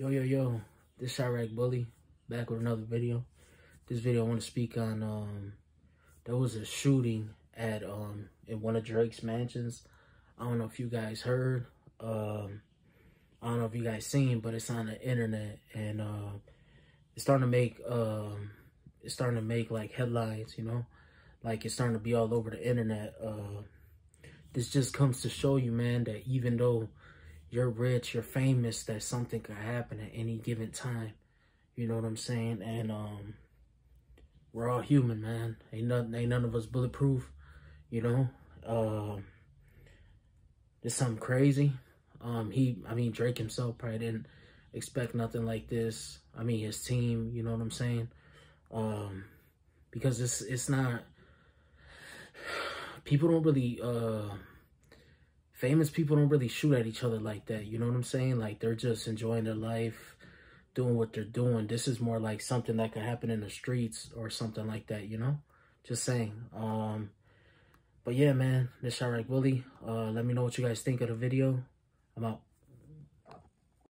Yo, yo, yo, this Chiraq Bully, back with another video. This video I want to speak on, um, there was a shooting at, um, in one of Drake's mansions. I don't know if you guys heard, um, I don't know if you guys seen, but it's on the internet, and, uh, it's starting to make, um, it's starting to make, like, headlines, you know? Like, it's starting to be all over the internet, uh, this just comes to show you, man, that even though you're rich, you're famous, that something could happen at any given time. You know what I'm saying? And um we're all human, man. Ain't nothing ain't none of us bulletproof, you know? Um It's something crazy. Um he I mean Drake himself probably didn't expect nothing like this. I mean his team, you know what I'm saying? Um because it's it's not people don't really uh famous people don't really shoot at each other like that. You know what I'm saying? Like they're just enjoying their life, doing what they're doing. This is more like something that could happen in the streets or something like that, you know? Just saying. Um, but yeah, man, this Chiraq Bully. Uh, let me know what you guys think of the video. I'm out.